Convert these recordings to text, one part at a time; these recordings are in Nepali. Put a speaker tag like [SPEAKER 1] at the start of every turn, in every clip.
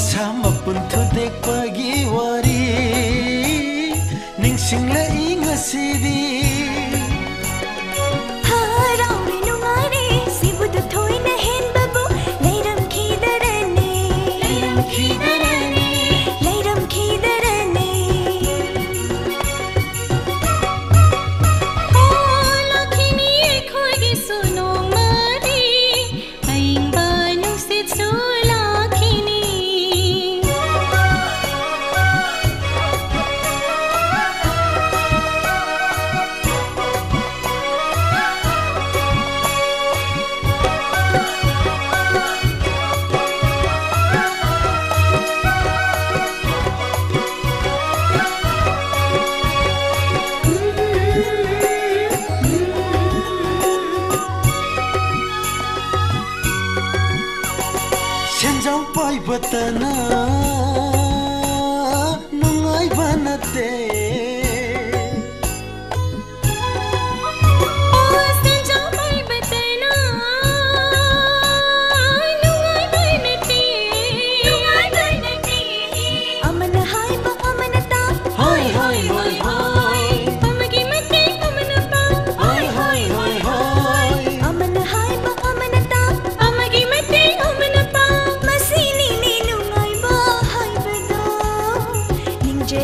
[SPEAKER 1] Sama pun tudek pagi wari Ning sing la inga sidi Keep it. हेजाउ पहि बनाते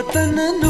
[SPEAKER 1] वतन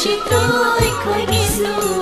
[SPEAKER 2] și tu
[SPEAKER 3] koj
[SPEAKER 2] mi